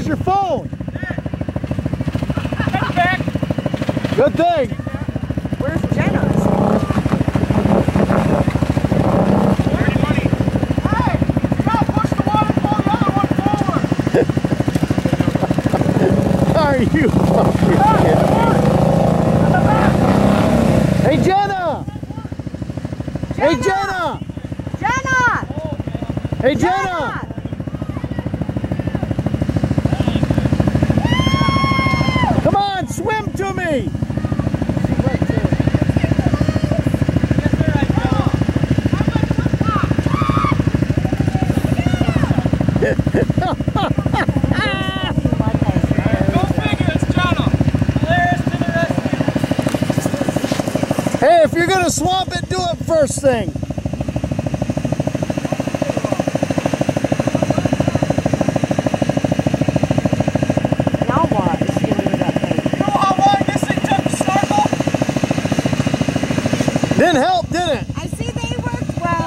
Where's your phone? Good thing. Where's Jenna's? Are you fucking kidding? Hey Jenna! Hey Jenna! Jenna! Hey Jenna! Come swim to me! Hey, if you're gonna swamp it, do it first thing. Now what? Is she gonna do that thing? Didn't help, did it? I see they worked well.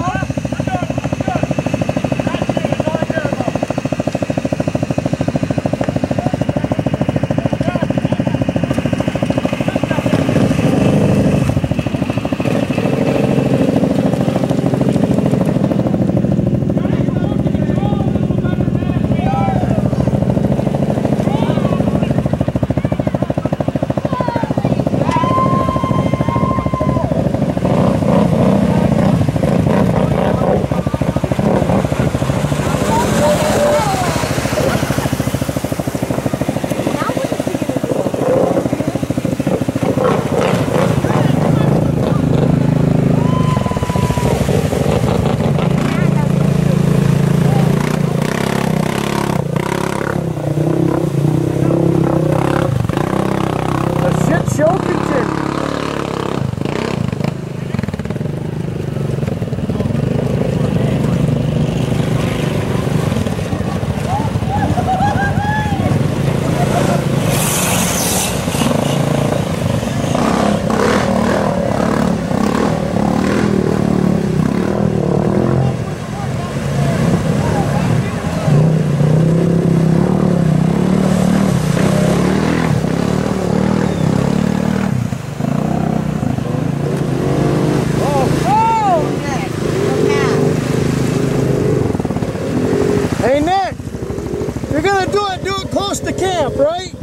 Now what is she gonna do? The shit show continues. Oh, Nick. Look Hey Nick, you're gonna do it, do it close to camp, right?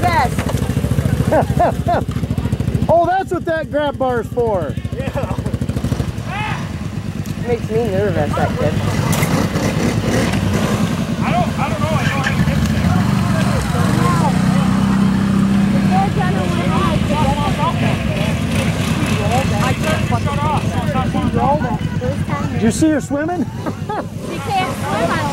Best. Oh, that's what that grab bar's for. Yeah. Makes me nervous, that kid. Did you see her swimming? She can't swim on